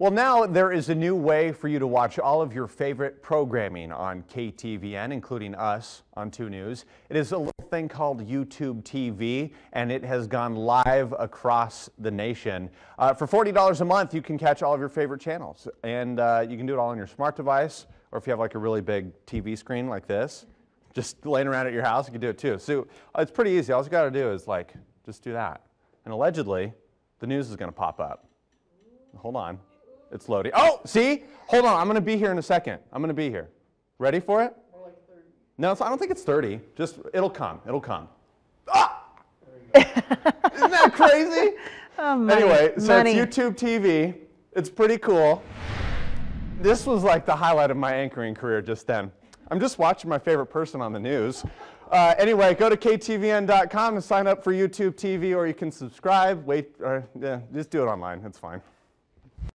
Well, now there is a new way for you to watch all of your favorite programming on KTVN, including us on 2 News. It is a little thing called YouTube TV, and it has gone live across the nation. Uh, for $40 a month, you can catch all of your favorite channels, and uh, you can do it all on your smart device, or if you have like a really big TV screen like this, just laying around at your house, you can do it too. So uh, it's pretty easy. All you got to do is like, just do that. And allegedly, the news is going to pop up. Hold on. It's loading. Oh, see? Hold on. I'm going to be here in a second. I'm going to be here. Ready for it? No, I don't think it's 30. Just, it'll come. It'll come. Ah! Isn't that crazy? Oh, money. Anyway, so Money. it's YouTube TV. It's pretty cool. This was like the highlight of my anchoring career just then. I'm just watching my favorite person on the news. Uh, anyway, go to ktvn.com and sign up for YouTube TV, or you can subscribe. Wait, or yeah, just do it online. It's fine.